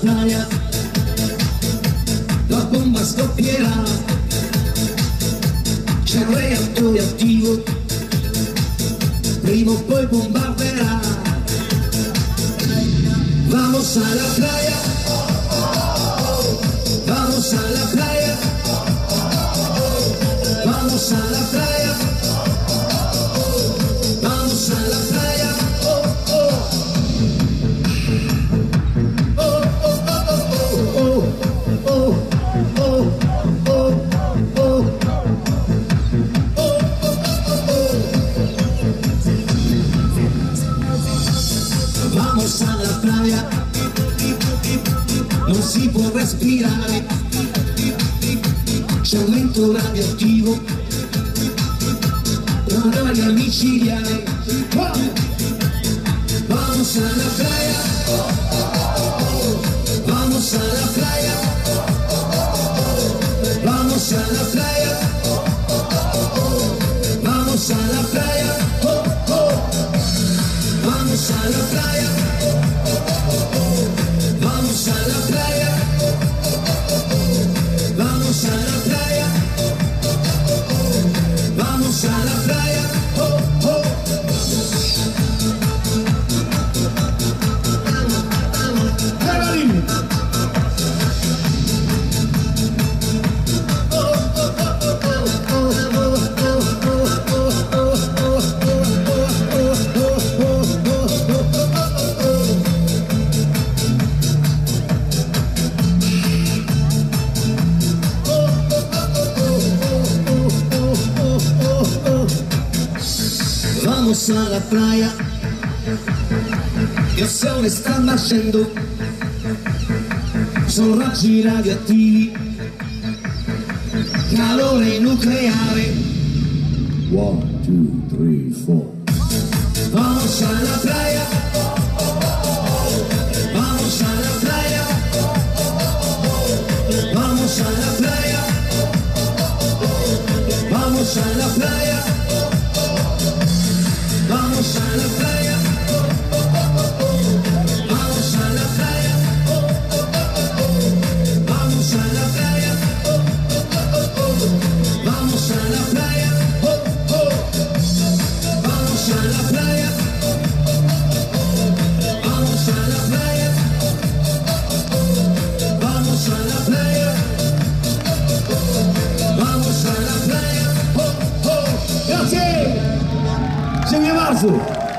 playa, la bomba scoppierà, c'è un reattore attivo, prima o poi bombarderà. Vamos a la playa, vamos a la playa, non si può respirare, c'è un vento radioattivo, un'aria micidiale. Vamos a la playa, Vamos a la playa, il sole sta nascendo, sono raggi radioattivi, calore nucleare. One, two, three, four. Vamos a la playa, vamos a la playa, vamos a la playa, vamos a la playa, vamos a la Isaac.